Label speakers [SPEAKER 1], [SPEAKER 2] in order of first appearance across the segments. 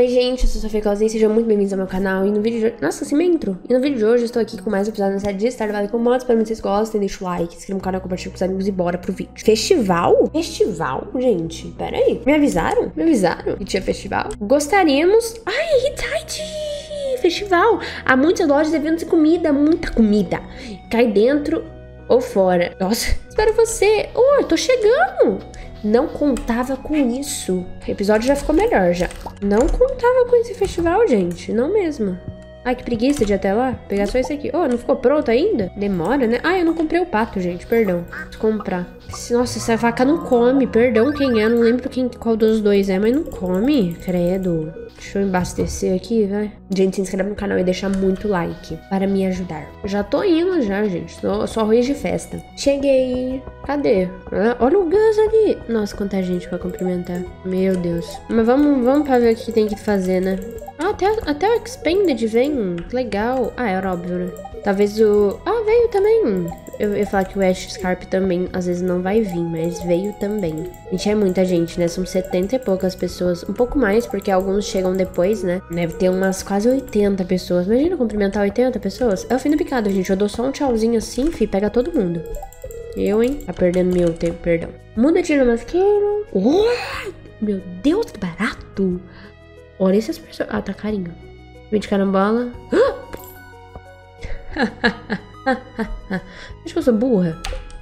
[SPEAKER 1] Oi, gente, eu sou Sofia Clausen, sejam muito bem-vindos ao meu canal. E no vídeo de hoje... Nossa, assim me intro. E no vídeo de hoje eu estou aqui com mais um episódio da série de Stardew Valley com mods. Espero que vocês gostem, deixa o like, inscreva no canal, compartilha com os amigos e bora pro vídeo. Festival? Festival, gente? Pera aí. Me avisaram? Me avisaram que tinha festival? Gostaríamos... Ai, Hitite! Festival! Há muitas lojas, eventos e comida, muita comida. Cai dentro ou fora. Nossa, espero você. Oh, tô chegando. Não contava com isso. O episódio já ficou melhor já. Não contava com esse festival, gente. Não mesmo. Ai, que preguiça de ir até lá. Pegar só esse aqui. Oh, não ficou pronto ainda? Demora, né? Ah, eu não comprei o pato, gente. Perdão. Preciso comprar. Nossa, essa vaca não come. Perdão quem é. Não lembro quem, qual dos dois é, mas não come. Credo. Deixa eu abastecer aqui, vai. Gente, se inscreve no canal e deixa muito like para me ajudar. Já tô indo já, gente. Só, só arroz de festa. Cheguei. Cadê? Ah, olha o Gus ali. Nossa, quanta gente pra cumprimentar. Meu Deus. Mas vamos, vamos pra ver o que tem que fazer, né? Ah, até, até o Expanded vem. Legal. Ah, era óbvio, né? Talvez o... Ah, veio também. Eu ia falar que o Ash Scarp também às vezes não vai vir, mas veio também. Gente, é muita gente, né? São 70 e poucas pessoas. Um pouco mais, porque alguns chegam depois, né? Deve ter umas quase 80 pessoas. Imagina cumprimentar 80 pessoas. É o fim do picado, gente. Eu dou só um tchauzinho assim, fi, pega todo mundo. Eu, hein? Tá perdendo meu tempo, perdão. Muda de masqueiro. Uai! Meu Deus, que barato! Olha essas pessoas. Ah, tá carinho. Vem de carambola. Acho que eu sou burra.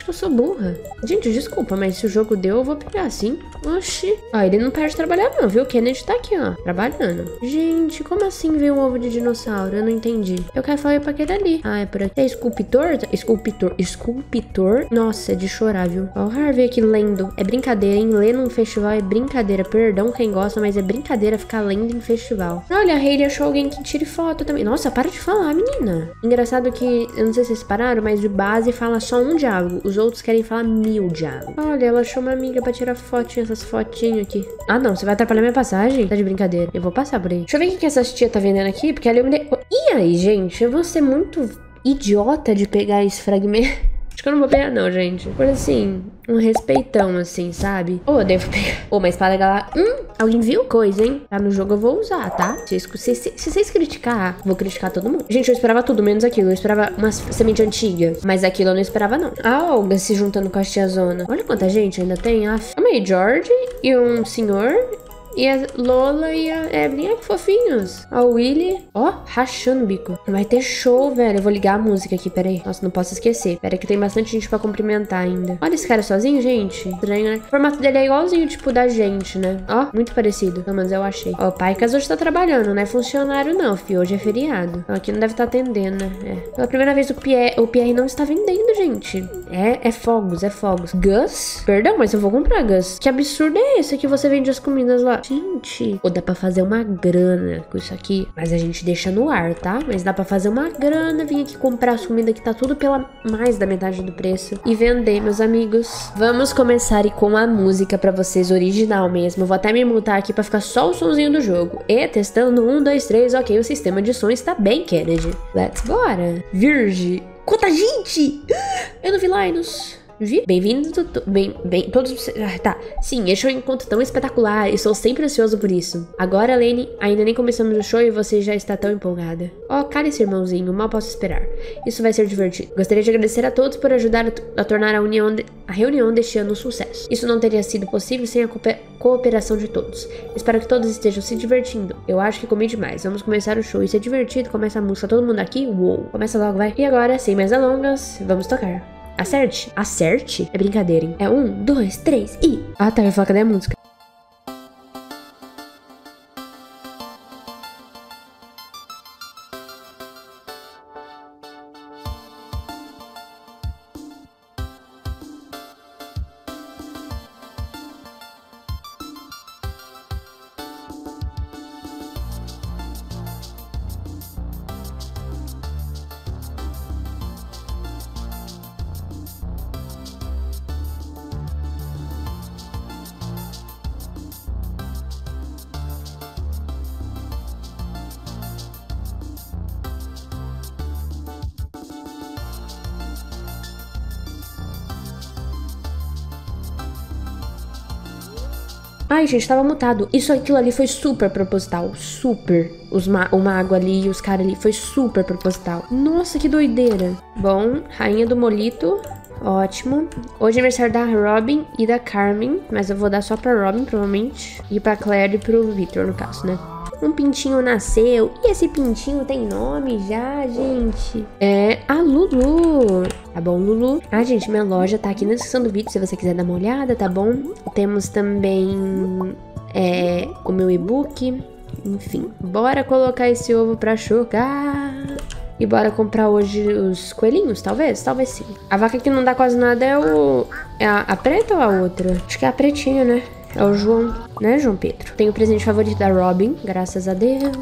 [SPEAKER 1] Que eu sou burra. Gente, desculpa, mas se o jogo deu, eu vou pegar assim. Oxi. Ó, ele não perde de trabalhar não, viu? O Kennedy tá aqui, ó, trabalhando. Gente, como assim veio um ovo de dinossauro? Eu não entendi. Eu quero falar pra aquele ali. Ah, é por aqui. É esculpitor? Esculpitor. Esculpitor? Nossa, é de chorar, viu? Ó o Harvey aqui lendo. É brincadeira, hein? Ler num festival é brincadeira. Perdão quem gosta, mas é brincadeira ficar lendo em festival. Olha, a Hayley achou alguém que tire foto também. Nossa, para de falar, menina. Engraçado que, eu não sei se vocês pararam, mas de base fala só um diálogo. Os outros querem falar mil diálogos. Olha, ela achou uma amiga pra tirar fotinha essas fotinhas aqui. Ah, não. Você vai atrapalhar minha passagem? Tá de brincadeira. Eu vou passar por aí. Deixa eu ver o que essa tia tá vendendo aqui, porque ela me. E aí, gente? Eu vou ser muito idiota de pegar esse fragmento. Acho que eu não vou pegar, não, gente. Por assim, um respeitão, assim, sabe? Ou oh, devo pegar. Ô, oh, uma espada galar. Hum, alguém viu coisa, hein? Tá no jogo, eu vou usar, tá? Se, se, se, se vocês criticar, vou criticar todo mundo. Gente, eu esperava tudo, menos aquilo. Eu esperava uma semente antiga. Mas aquilo eu não esperava, não. A Olga se juntando com a tia Zona. Olha quanta gente ainda tem. Ah, calma aí, George e um senhor e a Lola e a Evelyn, que fofinhos. A Willy, ó, rachando o bico. Vai ter show, velho. Eu vou ligar a música aqui, peraí. Nossa, não posso esquecer. Pera que tem bastante gente pra cumprimentar ainda. Olha esse cara sozinho, gente. Estranho, né? O formato dele é igualzinho, tipo, da gente, né? Ó, muito parecido. Pelo menos eu achei. Ó, o Paikas hoje tá trabalhando, não é funcionário não, fio. Hoje é feriado. Então, aqui não deve estar tá atendendo, né? É. Pela primeira vez o Pierre, o Pierre não está vendendo, gente. É, é fogos, é fogos. Gus? Perdão, mas eu vou comprar, Gus. Que absurdo é esse que você vende as comidas lá? Gente, ou dá pra fazer uma grana com isso aqui. Mas a gente deixa no ar, tá? Mas dá pra fazer uma grana, vir aqui comprar as comidas que tá tudo pela mais da metade do preço. E vender, meus amigos. Vamos começar e com a música pra vocês, original mesmo. vou até me mutar aqui pra ficar só o somzinho do jogo. E testando, um, dois, três, ok, o sistema de som está bem, Kennedy. Let's bora. Virgem. Quanta gente! Eu não vi Linus. Vi? Bem-vindo, bem, bem, todos, ah, tá, sim, este é um encontro tão espetacular, estou sempre ansioso por isso. Agora, Lane, ainda nem começamos o show e você já está tão empolgada. Oh, cara esse irmãozinho, mal posso esperar. Isso vai ser divertido. Gostaria de agradecer a todos por ajudar a, a tornar a, união de, a reunião deste ano um sucesso. Isso não teria sido possível sem a cooperação de todos. Espero que todos estejam se divertindo. Eu acho que comi demais. Vamos começar o show. Isso é divertido, começa a música, todo mundo aqui, uou. Começa logo, vai. E agora, sem mais delongas, vamos tocar. Acerte. Acerte? É brincadeira, hein? É um, dois, três e. Ah, tá. Eu ia falar, cadê a música? Ai, gente, tava mutado. Isso, aquilo ali foi super proposital. Super. Os ma o mago ali e os caras ali. Foi super proposital. Nossa, que doideira. Bom, rainha do molito. Ótimo. Hoje é aniversário da Robin e da Carmen, mas eu vou dar só pra Robin, provavelmente. E pra Claire e pro Victor, no caso, né? Um pintinho nasceu. E esse pintinho tem nome já, gente? É a Lulu. Tá bom, Lulu? Ah, gente, minha loja tá aqui na descrição do vídeo, se você quiser dar uma olhada, tá bom? Temos também é, o meu e-book. Enfim, bora colocar esse ovo pra chocar. E bora comprar hoje os coelhinhos, talvez? Talvez sim. A vaca que não dá quase nada é o... É a, a preta ou a outra? Acho que é a pretinha, né? É o João, né, João Pedro? Tem o presente favorito da Robin, graças a Deus.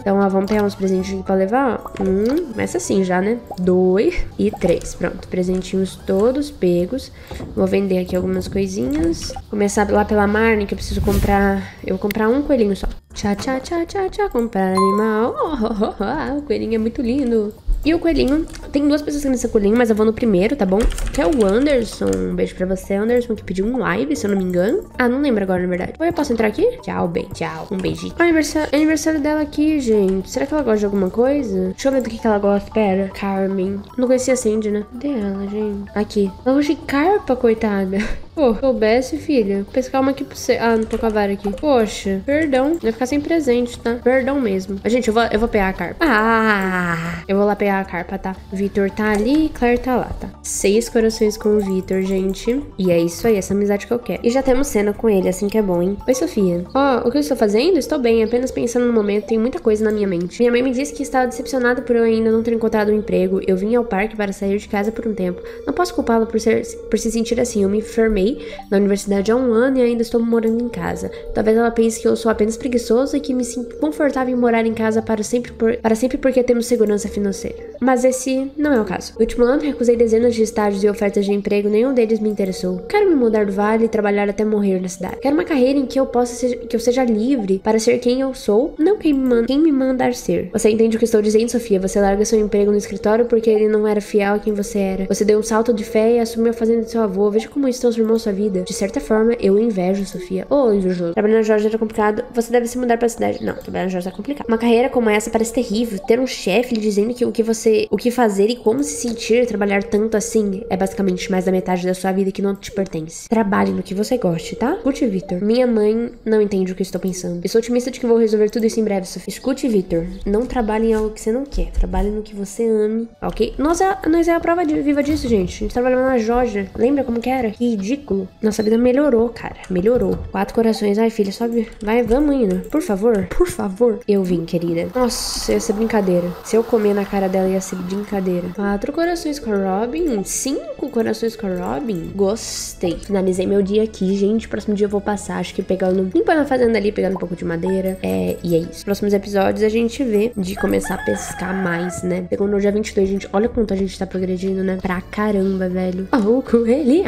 [SPEAKER 1] Então, ó, vamos pegar uns presentinhos aqui pra levar. Um, começa assim já, né? Dois e três. Pronto, presentinhos todos pegos. Vou vender aqui algumas coisinhas. Começar lá pela Marne, que eu preciso comprar... Eu vou comprar um coelhinho só. Tchá, tchá, tchá, tchá, tchá. Comprar animal. Oh, oh, oh, oh. O coelhinho é muito lindo. E o coelhinho, tem duas pessoas nesse coelhinho, mas eu vou no primeiro, tá bom? Que é o Anderson. Um beijo pra você, Anderson, que pediu um live, se eu não me engano. Ah, não lembro agora, na verdade. Oi, eu posso entrar aqui? Tchau, bem, tchau. Um beijinho. Ah, aniversário, aniversário dela aqui, gente. Será que ela gosta de alguma coisa? Deixa eu ver do que, que ela gosta. Pera. Carmen. Não conhecia a Cindy, né? Cadê ela, gente? Aqui. Ela gosta de carpa, coitada. Pô, soubesse, filha. Pescar uma aqui pra você. Ah, não tô com a vara aqui. Poxa, perdão. Vai ficar sem presente, tá? Perdão mesmo. A gente, eu vou, eu vou pegar a carpa. Ah! Eu vou lá pegar a carpa, tá? Vitor tá ali, Claire tá lá, tá? Seis corações com o Vitor, gente. E é isso aí, essa amizade que eu quero. E já temos cena com ele, assim que é bom, hein? Oi, Sofia. Ó, oh, o que eu estou fazendo? Estou bem, apenas pensando no momento. Tem muita coisa na minha mente. Minha mãe me disse que estava decepcionada por eu ainda não ter encontrado um emprego. Eu vim ao parque para sair de casa por um tempo. Não posso culpá-la por, ser, por se sentir assim. Eu me formei na universidade há um ano e ainda estou morando em casa. Talvez ela pense que eu sou apenas preguiçoso e que me sinto confortável em morar em casa para sempre, por, para sempre porque temos segurança financeira. Mas esse não é o caso. No último ano recusei dezenas de estágios e ofertas de emprego, nenhum deles me interessou. Quero me mudar do vale e trabalhar até morrer na cidade. Quero uma carreira em que eu possa ser, que eu seja livre para ser quem eu sou, não quem me, manda, quem me mandar ser. Você entende o que estou dizendo, Sofia? Você larga seu emprego no escritório porque ele não era fiel a quem você era. Você deu um salto de fé e assumiu a fazenda de seu avô. Veja como isso transformou sua vida. De certa forma, eu invejo Sofia. Ô, oh, invejoso. Trabalhar na Georgia era complicado. Você deve se mudar pra cidade. Não, trabalhar na Georgia é complicado. Uma carreira como essa parece terrível. Ter um chefe lhe dizendo que o que você. o que fazer e como se sentir trabalhar tanto assim é basicamente mais da metade da sua vida que não te pertence. Trabalhe no que você goste, tá? Escute, Victor. Minha mãe não entende o que estou pensando. Eu sou otimista de que vou resolver tudo isso em breve, Sofia. Escute, Victor. Não trabalhe em algo que você não quer. Trabalhe no que você ame, ok? Nós é, nós é a prova de, viva disso, gente. A gente trabalhou na Georgia. Lembra como que era? Que ridículo. Nossa vida melhorou cara. Melhorou. Quatro corações. Ai, filha, sobe. Vai, vamos indo. Por favor. Por favor. Eu vim, querida. Nossa, ia ser brincadeira. Se eu comer na cara dela, ia ser brincadeira. Quatro corações com a Robin. Cinco corações com a Robin. Gostei. Finalizei meu dia aqui, gente. Próximo dia eu vou passar. Acho que pegando. Limpando a fazenda ali, pegando um pouco de madeira. É, e é isso. Próximos episódios a gente vê de começar a pescar mais, né? Pegou no dia 22, gente. Olha quanto a gente tá progredindo, né? Pra caramba, velho. Oh, coelhinho.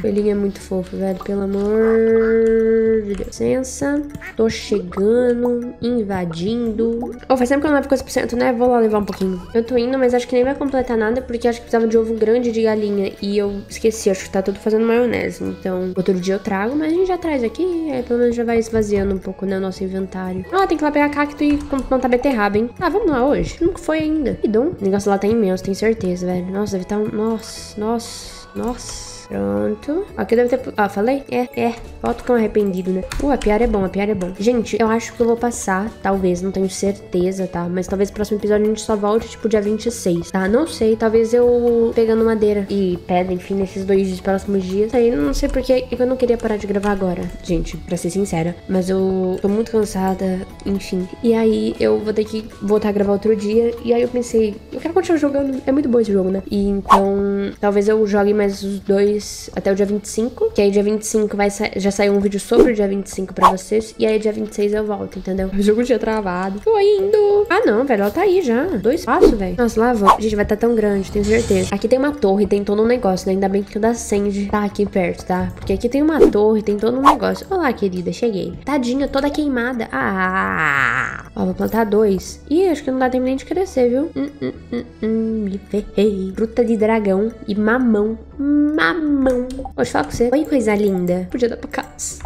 [SPEAKER 1] Coelhinho é muito fofo velho. Pelo amor de Deus. Licença. Tô chegando, invadindo. Oh, faz tempo que eu não levo com esse por cento, né? Vou lá levar um pouquinho. Eu tô indo, mas acho que nem vai completar nada, porque acho que precisava de ovo grande de galinha. E eu esqueci, acho que tá tudo fazendo maionese. Então, outro dia eu trago, mas a gente já traz aqui. Aí pelo menos já vai esvaziando um pouco, né? O nosso inventário. Ah, tem que ir lá pegar cacto e plantar beterraba, hein? Ah, vamos lá hoje. Nunca foi ainda. Que dom. O negócio lá tá imenso, tenho certeza, velho. Nossa, deve estar tá um. Nossa, nossa, nossa. Pronto. Aqui deve ter... Ah, falei? É, é. Volto com arrependido, né? Uh, a piada é bom, a piada é bom. Gente, eu acho que eu vou passar, talvez, não tenho certeza, tá? Mas talvez no próximo episódio a gente só volte, tipo, dia 26, tá? Não sei, talvez eu pegando madeira e pedra, enfim, nesses dois próximos dias. Aí não sei porque eu não queria parar de gravar agora, gente, pra ser sincera. Mas eu tô muito cansada, enfim. E aí eu vou ter que voltar a gravar outro dia. E aí eu pensei, eu quero continuar jogando. É muito bom esse jogo, né? E então, talvez eu jogue mais os dois até o dia 25. Que aí dia 25 vai sa já sair um vídeo sobre o dia 25 pra vocês. E aí dia 26 eu volto, entendeu? O jogo tinha travado. Tô indo. Ah, não, velho. Ela tá aí já. Dois passos, velho. Nossa, lá vamos. Gente, vai estar tá tão grande, tenho certeza. Aqui tem uma torre, tem todo um negócio, né? Ainda bem que o da Sandy tá aqui perto, tá? Porque aqui tem uma torre, tem todo um negócio. Olá, querida, cheguei. Tadinha, toda queimada. Ah! Ó, vou plantar dois. Ih, acho que não dá tempo nem de crescer, viu? Hum, hum, hum, hum, me ferrei. Fruta de dragão e mamão. Mamão. Pode falar com você. Oi, coisa linda. Podia dar pra casa.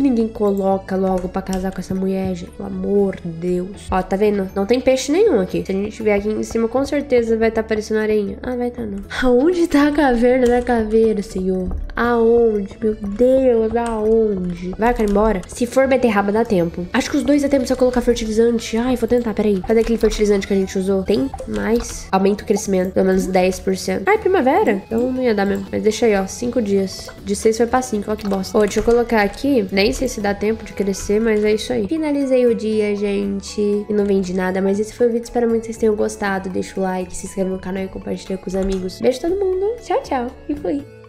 [SPEAKER 1] Que, ninguém coloca logo pra casar com essa mulher, gente? Pelo amor de Deus. Ó, tá vendo? Não tem peixe nenhum aqui. Se a gente vier aqui em cima, com certeza vai estar tá aparecendo areinha. Ah, vai tá não. Aonde tá a caverna da caveira, senhor? Aonde? Meu Deus, aonde? Vai, cara, embora. Se for beterraba, dá tempo. Acho que os dois dá tempo eu colocar fertilizante. Ai, vou tentar, peraí. Cadê aquele fertilizante que a gente usou? Tem mais. Aumenta o crescimento, pelo menos 10%. Ai, primavera. Então não ia dar mesmo. Mas deixa aí, ó. 5 dias. De 6 foi pra 5, ó que bosta. Ô, deixa eu colocar aqui. Nem sei se dá tempo de crescer, mas é isso aí. Finalizei o dia, gente. E não vendi nada, mas esse foi o vídeo. Espero muito que vocês tenham gostado. Deixa o like, se inscreve no canal e compartilha com os amigos. Beijo todo mundo. Tchau, tchau. E fui.